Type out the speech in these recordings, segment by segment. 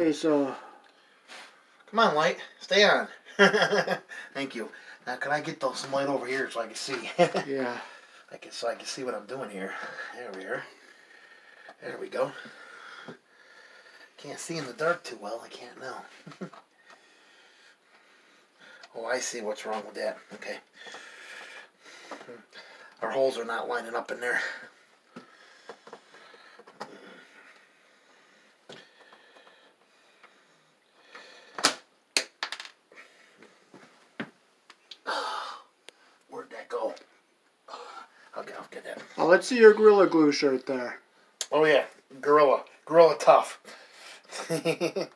Okay, so Come on, light. Stay on. Thank you. Now, can I get those some light over here so I can see? yeah. I can so I can see what I'm doing here. There we are. There we go. Can't see in the dark too well. I can't now. oh, I see what's wrong with that. Okay. Hmm. Our holes are not lining up in there. Where'd that go? I'll get, I'll get that. Oh, let's see your Gorilla Glue shirt there. Oh yeah, gorilla, gorilla tough. okay.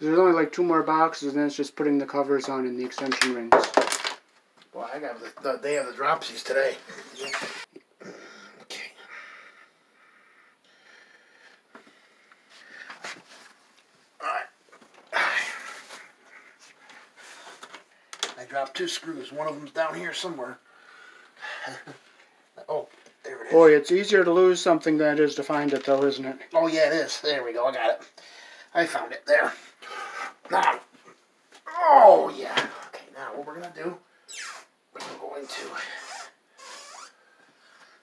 There's only like two more boxes, and then it's just putting the covers on and the extension rings. Well, I got the, the day of the dropsies today. Dropped two screws. One of them's down here somewhere. oh, there it is. Boy, it's easier to lose something than it is to find it, though, isn't it? Oh yeah, it is. There we go. I got it. I found it there. Now, oh yeah. Okay, now what we're gonna do? We're going to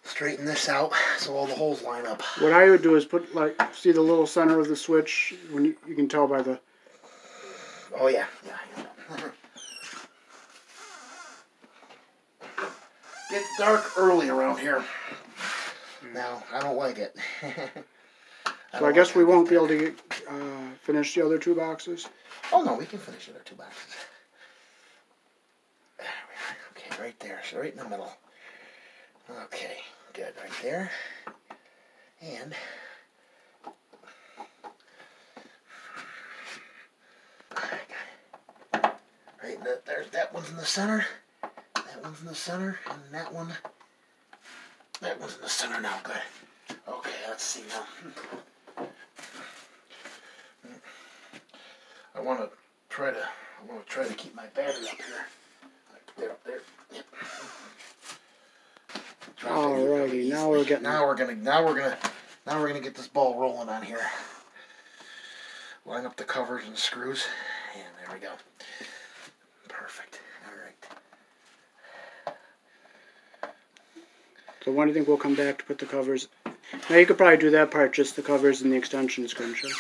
straighten this out so all the holes line up. What I would do is put like see the little center of the switch when you, you can tell by the Oh yeah, yeah. Gets dark early around here. Now I don't like it. So I guess we won't be able to get, uh, finish the other two boxes. Oh no, we can finish the other two boxes. There we are. Okay, right there. So right in the middle. Okay, good. Right there. And right in the, there's that one's in the center. That one's in the center, and that one. That one's in the center now. Good. Okay, let's see now. Hmm. I want to try to. I want to try to keep my battery up here. Like there, up there. Yep. Alrighty, now we're getting- Now we're gonna. Now we're gonna. Now we're gonna get this ball rolling on here. Line up the covers and screws, and there we go. Perfect. All right. So when do you think we'll come back to put the covers? Now you could probably do that part, just the covers and the extensions, couldn't you?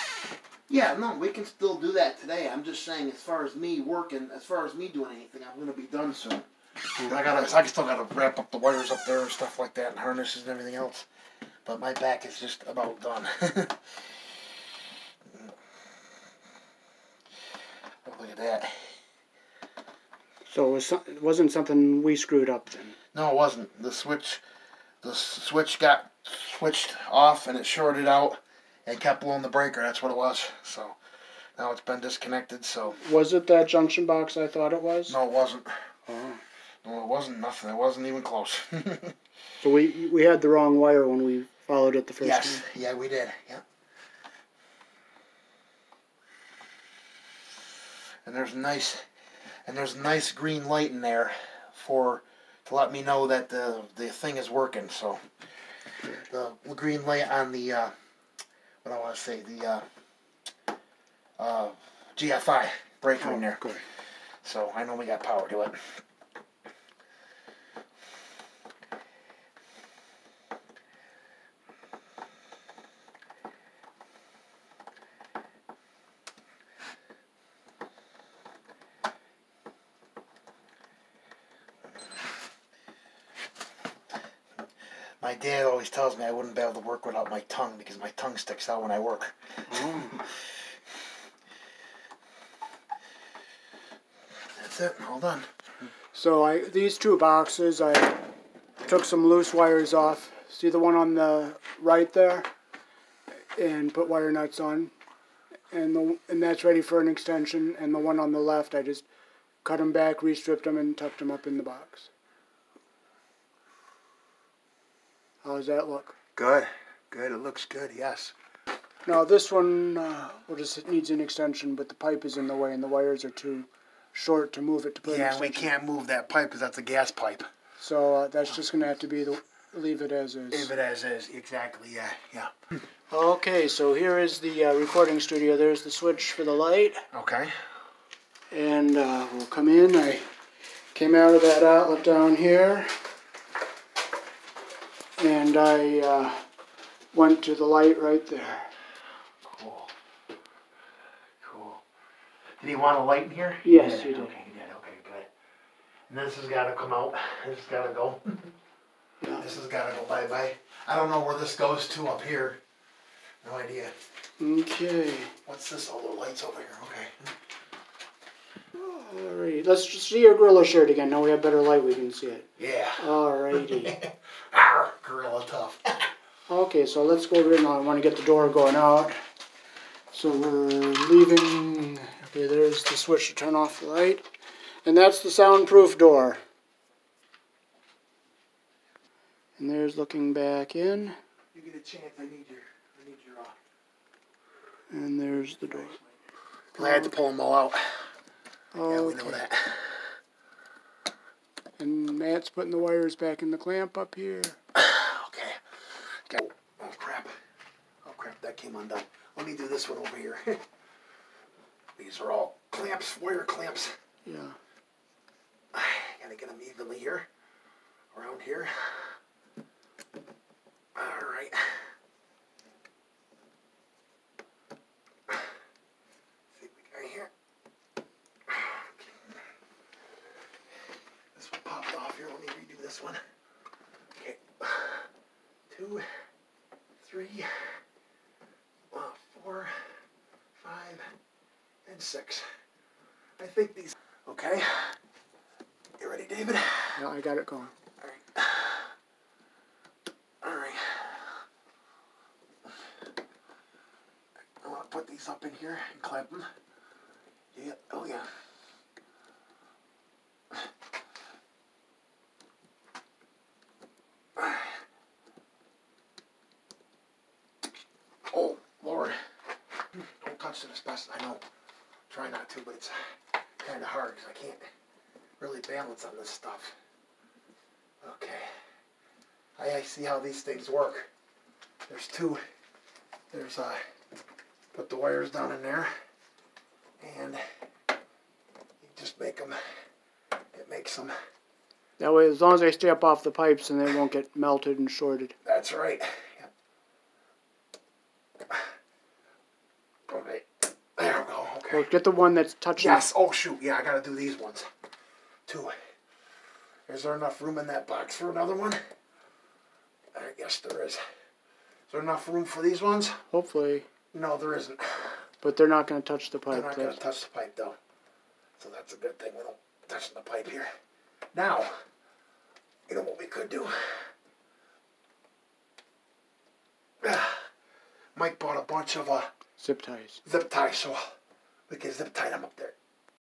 Yeah, no, we can still do that today. I'm just saying, as far as me working, as far as me doing anything, I'm gonna be done soon. I gotta, I still gotta wrap up the wires up there and stuff like that, and harnesses and everything else. But my back is just about done. oh, look at that. So it, was, some- it wasn't something we screwed up then. No, it wasn't. The switch, the switch got switched off, and it shorted out, and kept blowing the breaker. That's what it was. So now it's been disconnected. So Was it that junction box I thought it was? no, it wasn't. Oh. No, it wasn't nothing. It wasn't even close. So we we had the wrong wire when we followed it the first yes, time. yeah, we did. Yeah. And there's a nice, and there's a nice green light in there, for to let me know that the the thing is working. So the green light on the uh, what I want to say the uh, uh, GFI breaker in there. good. So I know we got power to it. My dad always tells me I wouldn't be able to work without my tongue because my tongue sticks out when I work. Oh. That's it. All done. So I these two boxes I took some loose wires off. See the one on the right there, and put wire nuts on, and the and that's ready for an extension. And the one on the left I just cut them back, restripped them, and tucked them up in the box. How does that look? Good. Good. It looks good. Yes. Now this one, uh, well, just it needs an extension, but the pipe is in the way, and the wires are too short to move it to put. Yeah, we can't move that pipe because that's a gas pipe. So uh, that's just gonna have to be the leave it as is. Leave it as is. Exactly. Yeah. Yeah. Okay, so here is the uh, recording studio. There's the switch for the light, Okay. and uh, we'll come in. I came out of that outlet down here, and I uh, went to the light right there. Cool. Cool. Did he want a light in here? Yes, he did. Okay, he did. Okay, good. And this has got to come out. This has got to go. Yeah. This has got to go bye bye. I don't know where this goes to up here. No idea. Okay. What's this? All the lights over here. Okay. Alright, let's just see your gorilla shirt again. Now we have better light, we can see it. Yeah. Alrighty. Arr, gorilla tough. Okay, so let's go over here now. I want to get the door going out. So we're leaving. Okay, there's the switch to turn off the light. And that's the soundproof door. And there's looking back in. You get a chance. I need your. I need your. Uh, And there's the door. I had to pull them all out. Okay. Yeah, we know that. And Matt's putting the wires back in the clamp up here. Okay. Got, oh crap. Oh crap, that came undone. Let me do this one over here. These are all clamps, wire clamps. Yeah. I Gotta get them evenly here. Around here. Alright. See what we got here. This one popped off here. Let me redo this one. Okay. Two, three, uh, four, five, and six. I think these. Okay. You ready, David? Yeah, I got it going. Alright. Alright. I want to put these up in here and clamp them. Yeah, oh yeah. Oh, Lord. Don't touch it as best I know. Try not to, but it's kind of hard because I can't really balance on this stuff. Okay. I, I see how these things work. There's two. There's uh, put the wires down in there, and you just make them. It makes them. That way, as long as they stay up off the pipes and they won't get melted and shorted. That's right. Yep. Okay. There we go. Okay. Well, get the one that's touching. Yes. Oh shoot. Yeah, I gotta do these ones. Two. Is there enough room in that box for another one? I guess there is. Is there enough room for these ones? Hopefully, No, there isn't. but they're not going to touch the pipe. They're not gonna touch the pipe though. So that's a good thing. We don't touch the pipe here. Now, you know what we could do? Mike bought a bunch of uh, Zip ties. zip ties, so can zip tie them up there.